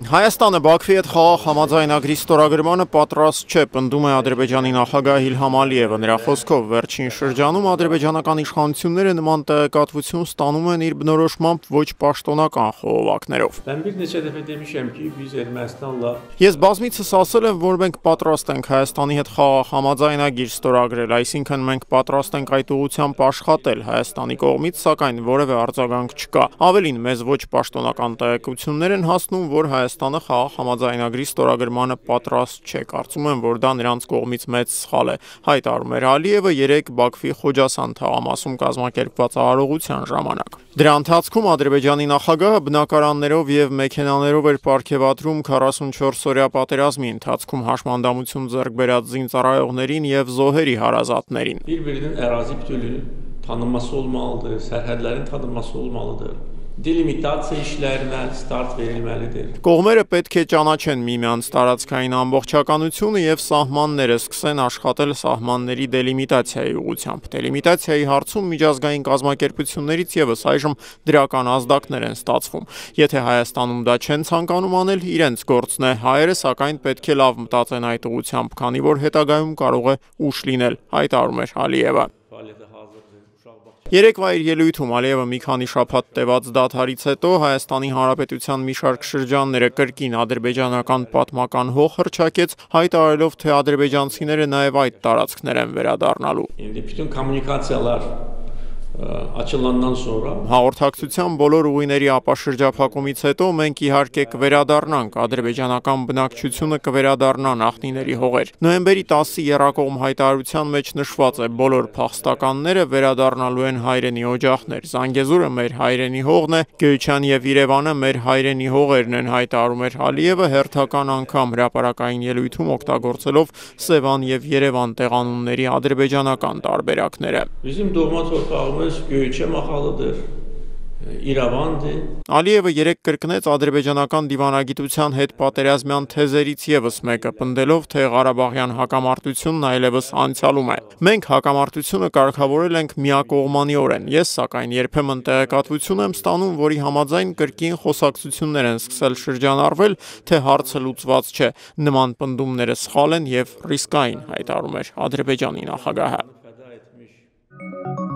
Հայաստանը Բաքվի հետ խաղաղ համաձայնագրի ստորագրմանը պատրաստ չէ, պնդում է Ադրբեջանի նախագահ Իլհամ Ալիևը։ Նրա խոսքով վերջին շրջանում ադրբեջանական իշխանությունները նման տեղեկատվություն ստանում են իր բնորոշմամբ ոչ պաշտոնական խողովակներով։ Ես բազմիցս ասել եմ, որ մենք պատրաստ ենք Հայաստանի հետ խաղաղ համաձայնագիր ստորագրել, այսինքն մենք պատրաստ ենք այդ ուղղությամբ աշխատել Հայաստանի կողմից, սակայն որևէ արձագանք չկա։ Ավելին, մեզ ոչ պաշտոնական տեղեկություններ են հասնում, որ Հայաստանը Հայաստանը խաղաղ համաձայնագրի ստորագրմանը պատրաստ չէ։ Կարծում եմ, որ դա նրանց կողմից մեծ սխալ է, հայտարարում էր Ալիևը երեք Բաքվի Խոջասան թաղամասում կազմակերպված արարողության ժամանակ։ Դրա ընթացքում Ադրբեջանի նախագահը բնակարաններով եւ մեքենաներով էր ապարգևատրում 44-օրյա պատերազմի ընթացքում հաշմանդամություն ձեռք բերած զինծառայողներին եւ զոհերի հարազատներին։ Bir-birinin ərazi bütünlüyü tanınması olmalıdır, sərhədlərin tanınması olmalıdır դելիմիտացիա işlərinə start verilməlidir։ Կողմերը պետք է ճանաչեն միմյանց տարածքային ամբողջականությունը եւ սահմանները, սկսեն աշխատել սահմանների դելիմիտացիայի ուղղությամբ։ Դելիմիտացիայի հարցում միջազգային կազմակերպություններից եւս այժմ դրական ազդակներ են ստացվում։ Եթե Հայաստանում դա չեն ցանկանում անել, իրենց գործն է։ Հայերը սակայն պետք է լավ մտածեն այդ ուղղությամբ, քանի որ հետագայում կարող է ուշ լինել, հայտարարում էր Ալիևը։ Երեկվա իր ելույթում Ալիևը մի քանի շաբաթ տևած դադարից հետո Հայաստանի Հանրապետության մի շարք շրջանները կրկին ադրբեջանական պատմական հող հրճակեց, հայտարարելով, թե ադրբեջանցիները նաև այդ տարածքներ են վերադառնալու։ Şimdi bütün kommunikasiyalar աչլաննան սորա Հաղորդակցության բոլոր ուղիների ապաշրջափակումից հետո մենք իհարկե կվերադառնանք ադրբեջանական բնակչությունը կվերադառնա նախնիների հողեր։ Նոյեմբերի 10-ի Երակողմ հայտարարության մեջ նշված է բոլոր փախստականները վերադառնալու են հայրենի օջախներ։ Զանգեզուրը մեր հայրենի հողն է, Գյուչան եւ Երևանը մեր հայրենի հողերն են հայտարարում էր Ալիևը հերթական անգամ հրաապարական ելույթում օգտագործելով Սևան եւ Երևան տեղանունների ադրբեջանական տարբերակները։ Bizim doğma torpağımız Ալիևս Գյուիչե մախալդեր Իրավանդի Ալիևը երեք կրկնեց ադրբեջանական դիվանագիտության հետ պատերազմյան թեզերից եւս մեկը, պնդելով, թե Ղարաբաղյան հակամարտությունն այլևս անցյալում է։ Մենք հակամարտությունը կարգավորել ենք միակողմանիորեն։ Ես սակայն երբեմն տեղեկատվություն եմ ստանում, որի համաձայն կրկին խոսակցություններ են սկսել շրջանառվել, թե հարցը լուծված չէ։ Նման պնդումները սխալ են եւ ռիսկային, հայտարարում էր Ադրբեջանի նախագահը։